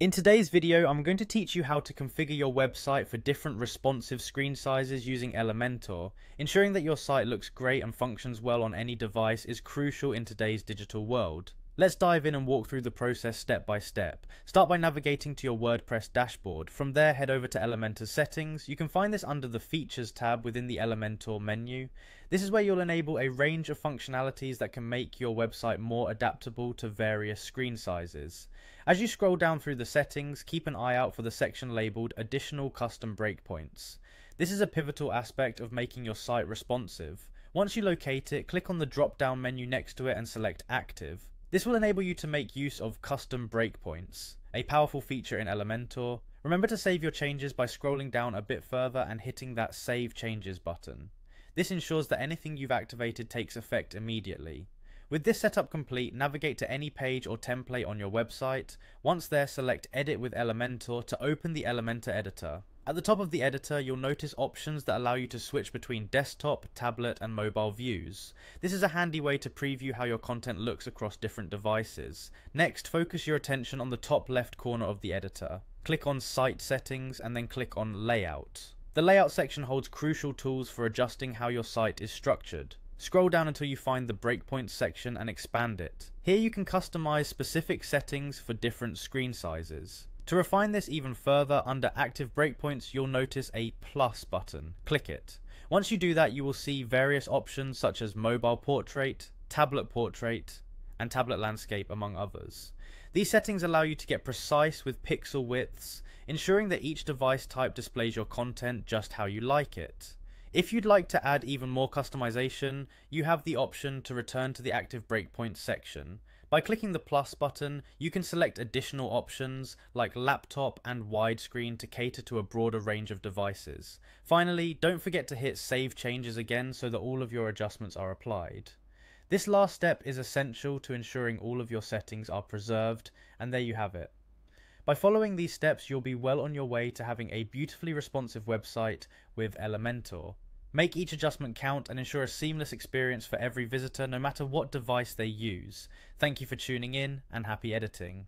In today's video, I'm going to teach you how to configure your website for different responsive screen sizes using Elementor. Ensuring that your site looks great and functions well on any device is crucial in today's digital world. Let's dive in and walk through the process step by step. Start by navigating to your WordPress dashboard. From there, head over to Elementor settings. You can find this under the Features tab within the Elementor menu. This is where you'll enable a range of functionalities that can make your website more adaptable to various screen sizes. As you scroll down through the settings, keep an eye out for the section labelled Additional Custom Breakpoints. This is a pivotal aspect of making your site responsive. Once you locate it, click on the drop down menu next to it and select Active. This will enable you to make use of custom breakpoints, a powerful feature in Elementor. Remember to save your changes by scrolling down a bit further and hitting that Save Changes button. This ensures that anything you've activated takes effect immediately. With this setup complete, navigate to any page or template on your website. Once there, select Edit with Elementor to open the Elementor editor. At the top of the editor, you'll notice options that allow you to switch between desktop, tablet, and mobile views. This is a handy way to preview how your content looks across different devices. Next, focus your attention on the top left corner of the editor. Click on Site Settings and then click on Layout. The Layout section holds crucial tools for adjusting how your site is structured. Scroll down until you find the breakpoints section and expand it. Here you can customize specific settings for different screen sizes. To refine this even further, under active breakpoints you'll notice a plus button. Click it. Once you do that you will see various options such as mobile portrait, tablet portrait, and tablet landscape among others. These settings allow you to get precise with pixel widths, ensuring that each device type displays your content just how you like it. If you'd like to add even more customization, you have the option to return to the active breakpoint section. By clicking the plus button, you can select additional options like laptop and widescreen to cater to a broader range of devices. Finally, don't forget to hit save changes again so that all of your adjustments are applied. This last step is essential to ensuring all of your settings are preserved, and there you have it. By following these steps, you'll be well on your way to having a beautifully responsive website with Elementor. Make each adjustment count and ensure a seamless experience for every visitor no matter what device they use. Thank you for tuning in and happy editing.